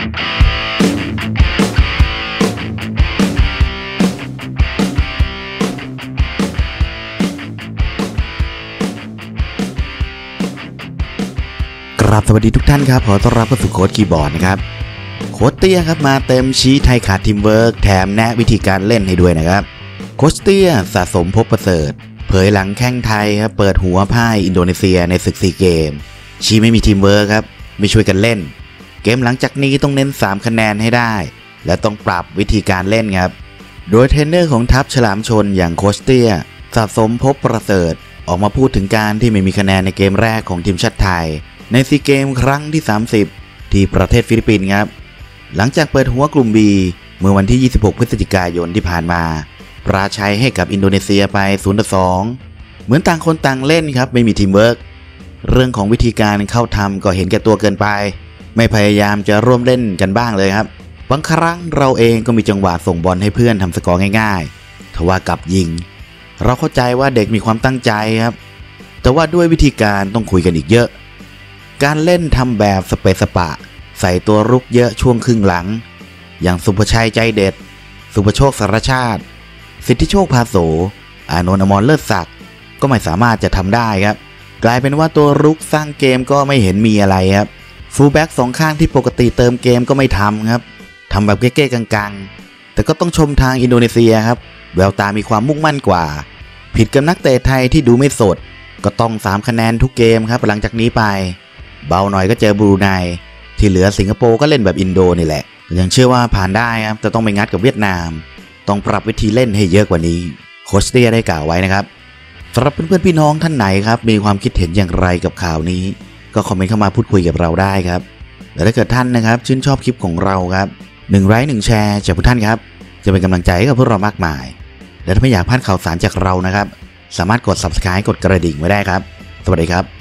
กราบสวัสดีทุกท่านครับ ขอต้อนรับเข้าสู่โค้ชคีย์บอร์ดนะครับ โค้ชเตี้ยครับมาเต็มชี้ไทยขาดทีมเวิร์กแถมแนะวิธีการเล่นให้ด้วยนะครับ โค้ชเตี้ยสะสมพบประเสริฐ เผยหลังแข้งไทยครับเปิดหัวพ่ายอินโดนีเซียในศึกซีเกมส์ ชี้ไม่มีทีมเวิร์กครับ ไม่ช่วยกันเล่น เกมหลังจากนี้ต้องเน้น 3 คะแนนให้ได้ และต้องปรับวิธีการเล่นครับ โดยเทรนเนอร์ของทัพฉลามชนอย่างโค้ชเตี้ยสะสมพบประเสริฐออกมาพูดถึงการที่ไม่มีคะแนนในเกมแรกของทีมชาติไทย ในซีเกมส์ครั้งที่ 30 ที่ประเทศฟิลิปปินส์ครับ หลังจากเปิดหัวกลุ่ม B เมื่อวันที่ 26 พฤศจิกายนที่ผ่านมา ปราชัยให้กับอินโดนีเซียไป0-2เหมือนต่างคนต่างเล่นครับไม่มีทีมเวิร์กเรื่องของวิธีการเข้าทำก็เห็นแก่ตัวเกินไป ไม่พยายามจะร่วมเล่นกันบ้างเลยครับบางครั้งเราเองก็มีจังหวะส่งบอลให้เพื่อนทำสกอร์ง่ายๆทว่ากลับยิง เราเข้าใจว่าเด็กมีความตั้งใจครับ แต่ว่าด้วยวิธีการต้องคุยกันอีกเยอะ การเล่นทำแบบสะเปะสะปะ ใส่ตัวรุกเยอะช่วงครึ่งหลัง อย่างศุภชัยใจเด็ด ศุภโชคสารชาติ สิทธิโชคภาโส อานนท์อมรเลิศศักดิ์ก็ไม่สามารถจะทำได้ครับ กลายเป็นว่าตัวรุกสร้างเกมก็ไม่เห็นมีอะไรครับ ฟูลแบ็กสองข้างที่ปกติเติมเกมก็ไม่ทำครับทำแบบเก้ๆกังๆ แต่ก็ต้องชมทางอินโดนีเซียครับ แววตามีความมุ่งมั่นกว่า ผิดกับนักเตะไทยที่ดูไม่สด ก็ต้อง 3 คะแนนทุกเกมครับ หลังจากนี้ไป เบาหน่อยก็เจอบรูไนที่เหลือสิงคโปร์ก็เล่นแบบอินโดนี่แหละ ยังเชื่อว่าผ่านได้ครับแต่ต้องไปงัดกับเวียดนาม ต้องปรับวิธีเล่นให้เยอะกว่านี้โคชเตียได้กล่าวไว้นะครับสำหรับเพื่อนๆพี่น้องท่านไหนครับมีความคิดเห็นอย่างไรกับข่าวนี้ ก็คอมเมนต์เข้ามาพูดคุยกับเราได้ครับและถ้าเกิดท่านนะครับชื่นชอบคลิปของเราครับหนึ่งไลค์หนึ่งแชร์จากทุกท่านครับ จะเป็นกำลังใจให้กับพวกเรามากมาย และถ้าไม่อยากพลาดข่าวสารจากเรานะครับ สามารถกด subscribe กดกระดิ่งไว้ได้ครับ สวัสดีครับ